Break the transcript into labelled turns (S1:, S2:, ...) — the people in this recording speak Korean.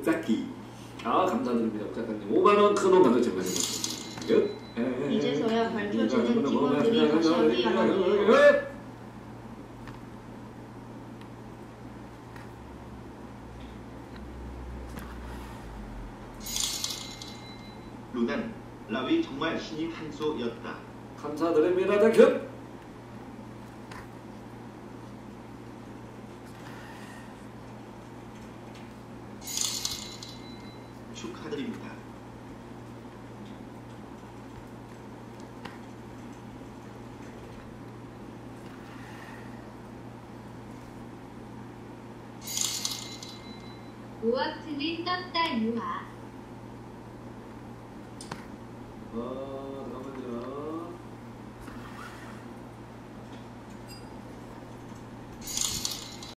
S1: 옥자키. 아 감사드립니다 옥자카님. 5만 원 큰돈 가져가셨습니다.
S2: 이제서야 밝혀지는 팀원들이 다시하기 야망이에요.
S3: 루난 라위 정말 신이 한 수였다.
S1: 감사드립니다 덕현.
S3: 축하드립니다.
S4: 우와틀린 떴다 유하
S1: 어...